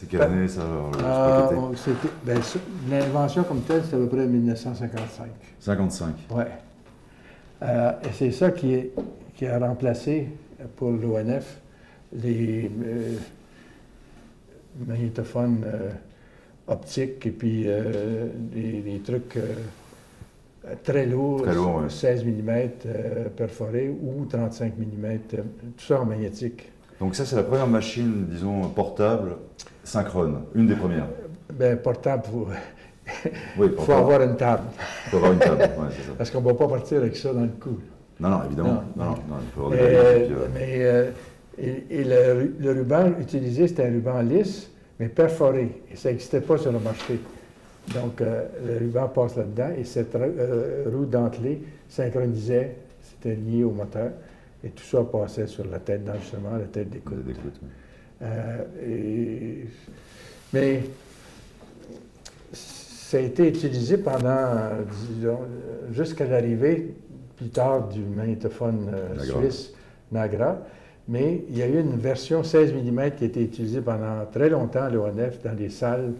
C'est quelle année ça c'était- ben, L'invention comme telle, c'est à peu près 1955. 55. Ouais. Euh, et c'est ça qui, est, qui a remplacé pour l'ONF les euh, magnétophones euh, optiques et puis euh, des, des trucs euh, très lourds, Très lourds, ouais. 16 mm perforés ou 35 mm, tout ça en magnétique. Donc ça, c'est la première machine, disons, portable, synchrone. Une des premières. Ben, portable, il faut, Oui, faut avoir une table, faut avoir une table. C'est ça. parce qu'on ne va pas partir avec ça dans le cou. Non, non, évidemment. Non, Non, il faut avoir des euh, puis, euh, mais, euh, et, et le, ru- le ruban utilisé, c'était un ruban lisse, mais perforé. Et ça n'existait pas sur le marché. Donc, euh, le ruban passe là-dedans et cette ro- roue dentelée synchronisait, c'était lié au moteur. Et tout ça passait sur la tête d'enregistrement, la tête d'écoute. Euh, et- mais ça a été utilisé pendant, disons, jusqu'à l'arrivée plus tard du magnétophone euh, suisse Nagra. Mais il y a eu une version 16 mm qui a été utilisée pendant très longtemps à l'ONF dans les salles,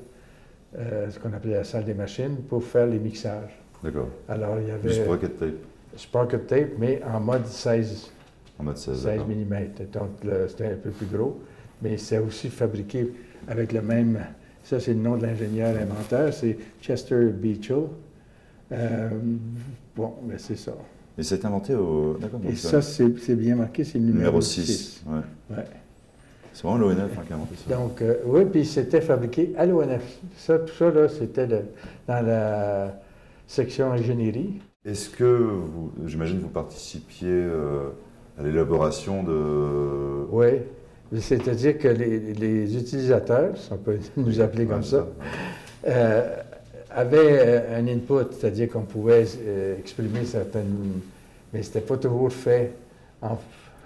euh, ce qu'on appelait la salle des machines, pour faire les mixages. D'accord. Alors il y Du avait sprocket tape Sprocket Tape, mais en mode 16 en mode 16. 16 d'accord. mm. Donc, c'était un peu plus gros, mais c'est aussi fabriqué avec le même. Ça, c'est le nom de l'ingénieur inventeur, c'est Chester Beechel. Euh, bon, mais c'est ça. Et c'est inventé au. D'accord. Et ça, c'est bien marqué, c'est le numéro, numéro 6. 6. Ouais. Ouais. C'est vraiment l'ONF hein, qui a inventé ça. Donc, euh, oui, puis c'était fabriqué à l'ONF. Ça, tout ça, là, c'était dans la section ingénierie. Est-ce que vous, j'imagine, vous participiez euh, à l'élaboration de. Oui. C'est-à-dire que les, les utilisateurs, si on peut nous appeler comme ça, euh, avait euh, un input, c'est-à-dire qu'on pouvait euh, exprimer certaines... Mais c'était pas toujours fait en...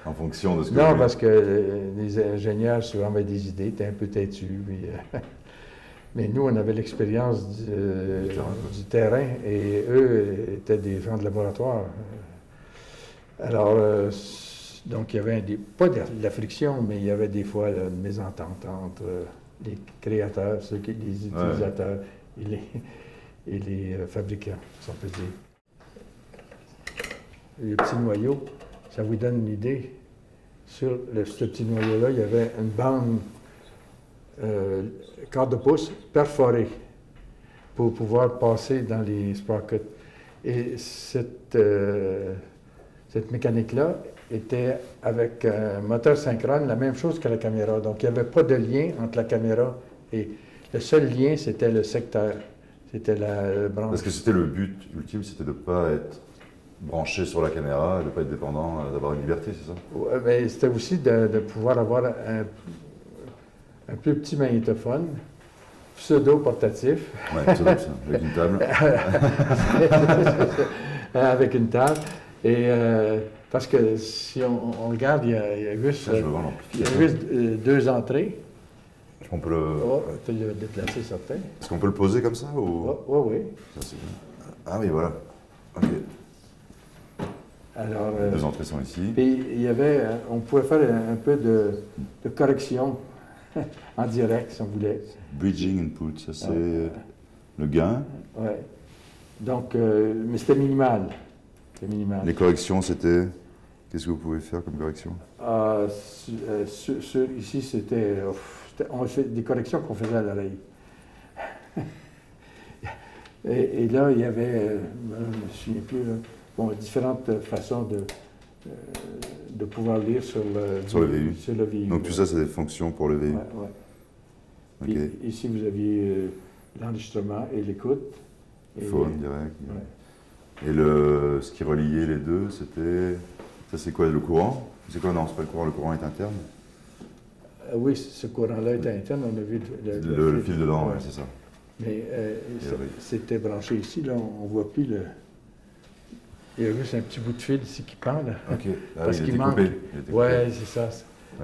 En fonction de ce que. Non, parce que euh, les ingénieurs souvent avaient des idées, étaient un peu têtus. puis, Mais nous, on avait l'expérience du, Du terrain, et eux étaient des gens de laboratoire. Alors, donc il y avait des- pas de, la friction, mais il y avait des fois là, une mésentente entre euh, les créateurs, ceux qui, les utilisateurs et les, et les euh, fabricants, si on peut dire. Le petit noyau, ça vous donne une idée. Sur le- ce petit noyau-là, il y avait une bande euh, quart de pouce perforée pour pouvoir passer dans les sprockets. Et cette, euh, cette mécanique-là était avec un moteur synchrone, la même chose que la caméra. Donc, il n'y avait pas de lien entre la caméra et le seul lien, c'était le secteur. C'était la, branche. Parce que c'était le but ultime, c'était de ne pas être branché sur la caméra, de ne pas être dépendant, euh, d'avoir une liberté, c'est ça? Ouais, mais c'était aussi de, de pouvoir avoir un, un plus petit magnétophone, pseudo-portatif, c'est ça, avec une table. avec une table. Et euh, parce que si on, on regarde, il y a, il y a juste, Ça, je veux voir il y a l'amplificateur. juste, euh, deux entrées. Est-ce qu'on peut le... Oh, tu certain. Est-ce qu'on peut le poser comme ça ou... Oui, oui, oui. Bien. Ah oui, voilà. Ok. Alors, Les euh, deux entrées sont ici. puis il y avait, on pouvait faire un, un peu de, de correction en direct, si on voulait. Bridging input, ça c'est Ouais. le gain. Ouais. Donc, euh, mais c'était minimal. Les corrections, c'était... Qu'est-ce que vous pouvez faire comme correction Ah, su- euh, su- ici, c'était, euh, des corrections qu'on faisait à l'oreille. et, et là, il y avait, euh, je ne me souviens plus, bon, différentes façons de, euh, de pouvoir lire sur le, Sur le VU. Sur le VU, Donc tout ça, c'est des fonctions pour le VU. Ouais, ouais. Ok. Puis ici, vous aviez euh, l'enregistrement et l'écoute. Phone direct. ouais. Et le, ce qui reliait les deux, c'était... Ça c'est quoi, le courant? C'est quoi? Non, c'est pas le courant, le courant est interne. Euh, oui, ce courant-là était interne, on a vu le, Le, le fil dedans, Ouais. ouais, c'est ça. Mais euh, oui. c'était branché ici, là, on ne voit plus le. Il y a juste un petit bout de fil ici qui pend, là. Ok. Ah, Parce qu'il été manque. Oui, c'est ça.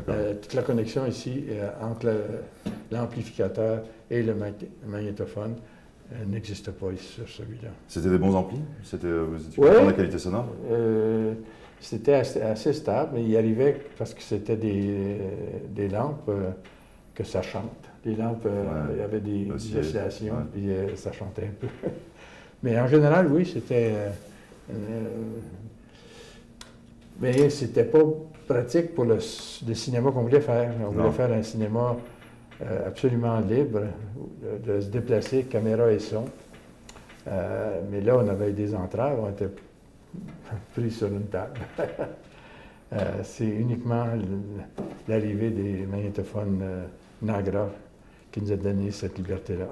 Euh, toute la connexion ici euh, entre l'amplificateur et le magné- magnétophone euh, n'existe pas ici sur celui-là. C'était des bons amplis? C'était, Vous étiez Ouais. la qualité sonore? Euh, c'était assez, assez stable, mais il arrivait, parce que c'était des, des lampes euh, que ça chante. Les lampes, euh, il y avait des, des Oscillait, oscillations, ouais. puis euh, ça chantait un peu. Mais en général, oui, c'était. euh, euh, mais c'était pas pratique pour le, cinéma qu'on voulait faire. On voulait faire un cinéma euh, absolument libre, de, se déplacer, caméra et son. Euh, mais là, on avait des entraves, on était pris sur une table. Euh, C'est uniquement l'arrivée des magnétophones Nagra qui nous a donné cette liberté-là.